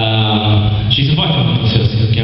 Uh, she's a sunt foarte